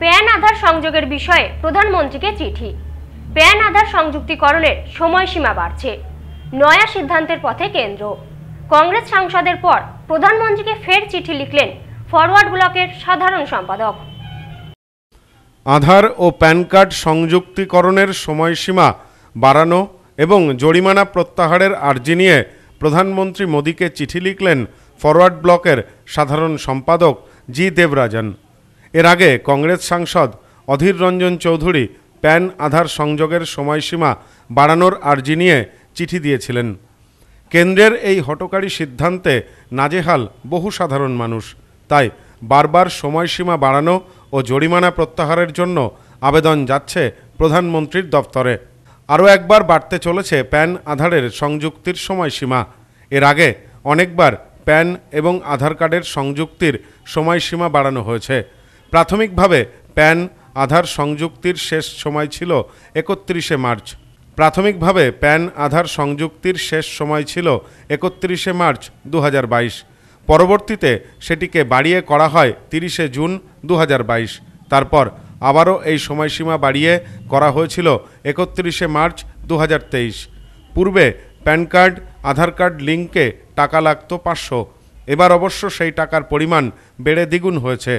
Pan Aadhaar সংযোগের বিষয়ে প্রধানমন্ত্রীকে চিঠি। প্যান আধার সংযুক্তিকরণের সময়সীমা বাড়ছে। নয়া সিদ্ধান্তের পথে কেন্দ্র। কংগ্রেস সাংসদের পর প্রধানমন্ত্রীকে ফের চিঠি লিখলেন ফরওয়ার্ড ব্লকের সাধারণ সম্পাদক। আধার ও প্যান কার্ড সংযুক্তিকরণের সময়সীমা বাড়ানো এবং জরিমানা প্রত্যাহারের আর্জি নিয়ে প্রধানমন্ত্রী মোদীকে চিঠি লিখলেন ফরওয়ার্ড ব্লকের সাধারণ সম্পাদক জি দেবরাজন। এর আগে কংগ্রেস সাংসদ অধীর রঞ্জন চৌধুরী প্যান আধার সংযোগের সময়সীমা বাড়ানোর আর্জি নিয়ে চিঠি দিয়েছিলেন। কেন্দ্রের এই হটকারী সিদ্ধান্তে নাজেহাল বহু সাধারণ মানুষ। তাই বারবার সময়সীমা বাড়ানো ও জরিমানা প্রত্যাহারের জন্য আবেদন যাচ্ছে প্রধানমন্ত্রীর দপ্তরে। আরও একবার বাড়তে চলেছে প্যান আধারের সংযুক্তির সময়সীমা। এর আগে অনেকবার প্যান এবং আধার কার্ডের সংযুক্তির সময়সীমা বাড়ানো হয়েছে। প্রাথমিকভাবে প্যান আধার সংযুক্তির শেষ সময় ছিল একত্রিশে মার্চ। প্রাথমিকভাবে প্যান আধার সংযুক্তির শেষ সময় ছিল একত্রিশে মার্চ দু হাজার বাইশ। পরবর্তীতে সেটিকে বাড়িয়ে করা হয় তিরিশে জুন দু হাজার বাইশ। তারপর আবারও এই সময়সীমা বাড়িয়ে করা হয়েছিল একত্রিশে মার্চ দু হাজার তেইশ। পূর্বে প্যান কার্ড, আধার কার্ড লিঙ্কে টাকা লাগতো পাঁচশো। এবার অবশ্য সেই টাকার পরিমাণ বেড়ে দ্বিগুণ হয়েছে।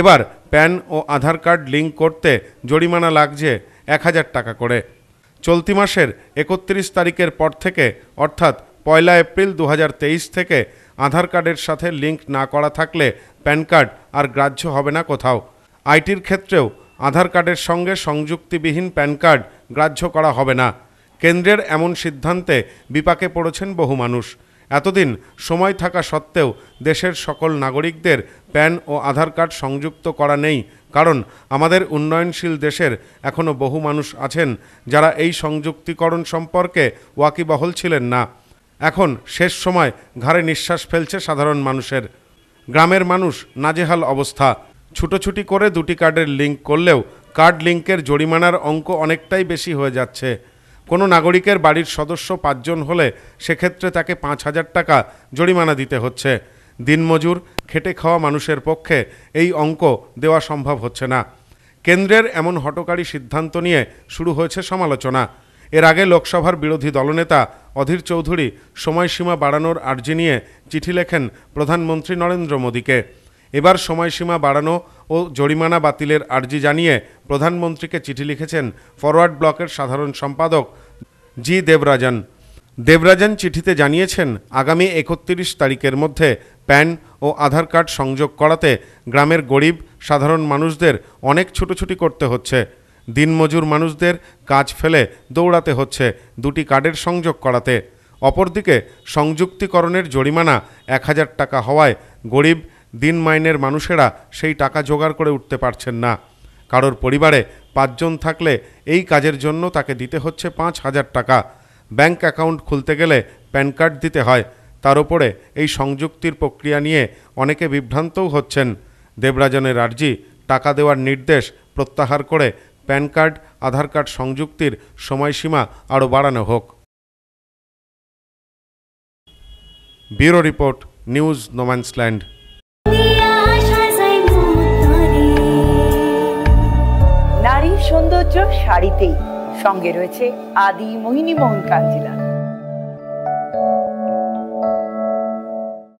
এবার প্যান ও আধার কার্ড লিঙ্ক করতে জরিমানা লাগছে এক হাজার টাকা করে। চলতি মাসের একত্রিশ তারিখের পর থেকে, অর্থাৎ পয়লা এপ্রিল দু হাজার তেইশ থেকে আধার কার্ডের সাথে লিঙ্ক না করা থাকলে প্যান কার্ড আর গ্রাহ্য হবে না কোথাও। আইটির ক্ষেত্রেও আধার কার্ডের সঙ্গে সংযুক্তিবিহীন প্যান কার্ড গ্রাহ্য করা হবে না। কেন্দ্রের এমন সিদ্ধান্তে বিপাকে পড়েছেন বহু মানুষ। এতদিন সময় থাকা সত্ত্বেও দেশের সকল নাগরিকদের প্যান ও আধার কার্ড সংযুক্ত করা নেই, কারণ আমাদের উন্নয়নশীল দেশের এখনও বহু মানুষ আছেন যারা এই সংযুক্তিকরণ সম্পর্কে ওয়াকিবহল ছিলেন না। এখন শেষ সময় ঘাড়ে নিঃশ্বাস ফেলছে সাধারণ মানুষের। গ্রামের মানুষ নাজেহাল অবস্থা। ছুটোছুটি করে দুটি কার্ডের লিঙ্ক করলেও কার্ড লিঙ্কের জরিমানার অঙ্ক অনেকটাই বেশি হয়ে যাচ্ছে। কোনো নাগরিকের বাড়ির সদস্য পাঁচজন হলে সেক্ষেত্রে তাকে পাঁচ হাজার টাকা জরিমানা দিতে হচ্ছে। দিনমজুর, খেটে খাওয়া মানুষের পক্ষে এই অঙ্ক দেওয়া সম্ভব হচ্ছে না। কেন্দ্রের এমন হটকারী সিদ্ধান্ত নিয়ে শুরু হয়েছে সমালোচনা। এর আগে লোকসভার বিরোধী দলনেতা অধীর চৌধুরী সময়সীমা বাড়ানোর আর্জি নিয়ে চিঠি লেখেন প্রধানমন্ত্রী নরেন্দ্র মোদীকে। এবার সময়সীমা বাড়ানো ও জরিমানা বাতিলের আর্জি জানিয়ে প্রধানমন্ত্রীকে চিঠি লিখেছেন ফরওয়ার্ড ব্লকের সাধারণ সম্পাদক জি দেবরাজন। দেবরাজন চিঠিতে জানিয়েছেন, আগামী একত্রিশ তারিখের মধ্যে প্যান ও আধার কার্ড সংযোগ করাতে গ্রামের গরিব, সাধারণ মানুষদের অনেক ছুটোছুটি করতে হচ্ছে। দিনমজুর মানুষদের কাজ ফেলে দৌড়াতে হচ্ছে দুটি কার্ডের সংযোগ করাতে। অপরদিকে সংযুক্তিকরণের জরিমানা এক হাজার টাকা হওয়ায় গরিব দিন মাইনের মানুষেরা সেই টাকা জোগাড় করে উঠতে পারছেন না। কারোর পরিবারে পাঁচজন থাকলে এই কাজের জন্য তাকে দিতে হচ্ছে পাঁচ হাজার টাকা। ব্যাংক অ্যাকাউন্ট খুলতে গেলে প্যান কার্ড দিতে হয়। তার উপরে এই সংযুক্তির প্রক্রিয়া নিয়ে অনেকে বিভ্রান্তও হচ্ছেন। দেবরাজনের আর্জি, টাকা দেওয়ার নির্দেশ প্রত্যাহার করে প্যান কার্ড, আধার কার্ড সংযুক্তির সময়সীমা আরও বাড়ানো হোক। Bureau report, news no man's land. সৌন্দর্য শাড়িতেই। সঙ্গে রয়েছে আদি মোহিনী মোহন কাঞ্জিলা